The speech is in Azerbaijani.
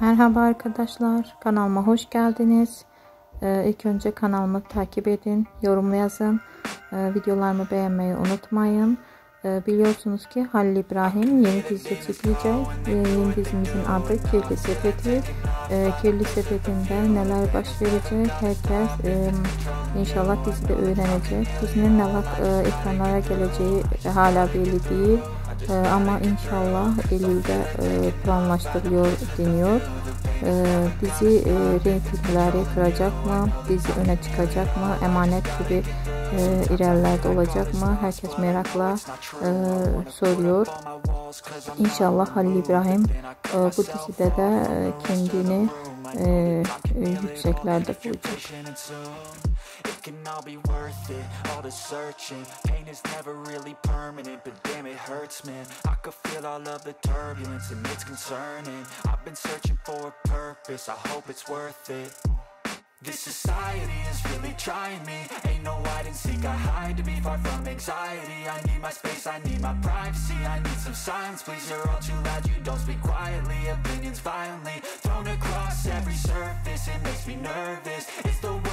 Merhaba arkadaşlar, kanalıma hoş geldiniz. Ee, ilk önce kanalımı takip edin, yorum yazın, ee, videolarımı beğenmeyi unutmayın. Ee, biliyorsunuz ki Halil İbrahim yeni dizi çekilecek. Ee, yeni dizimizin adı Kirli Sepeti. Ee, Kirli Sepeti'nde neler baş verecek herkes e, inşallah dizide öğrenecek. Dizinin ne vakit e, ekranlara geleceği hala belli değil. Ama inşallah Eylül'de e, planlaştırılıyor deniyor. Ee, dizi e, reytingleri kıracak mı? Dizi öne çıkacak mı? Emanet gibi e, ilerlerde olacak mı? Herkes merakla e, soruyor. İnşallah Halil İbrahim bu dizide de e, kendini e, yükseklerde bulacak. It can all be worth it, all the searching. Pain is never really permanent, but damn it hurts man. I could feel all of the turbulence and it's concerning. I've been searching for a purpose, I hope it's worth it. This society is really trying me. Ain't no hide and seek, I hide to be far from anxiety. I need my space, I need my privacy I need some silence, please, you're all too loud You don't speak quietly, opinions nervous. It's the